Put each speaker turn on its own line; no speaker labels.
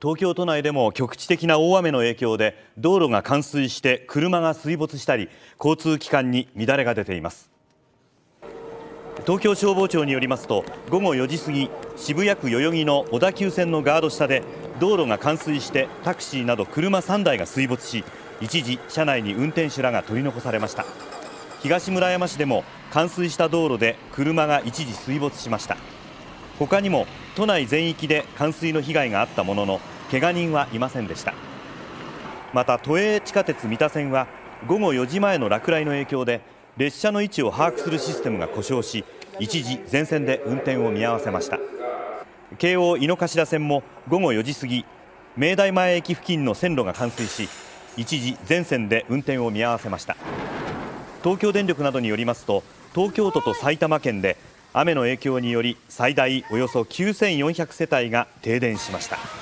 東京都内でも局地的な大雨の影響で道路が冠水して車が水没したり交通機関に乱れが出ています。東京消防庁によりますと午後4時過ぎ渋谷区代々木の小田急線のガード下で道路が冠水してタクシーなど車3台が水没し一時車内に運転手らが取り残されました。東村山市でも冠水した道路で車が一時水没しました。他にも都内全域で冠水の被害があったものの怪我人はいませんでした。また都営地下鉄三田線は午後4時前の落雷の影響で列車の位置を把握するシステムが故障し一時全線で運転を見合わせました。京王井の頭線も午後4時過ぎ明大前駅付近の線路が冠水し一時全線で運転を見合わせました。東京電力などによりますと東京都と埼玉県で雨の影響により最大およそ9400世帯が停電しました。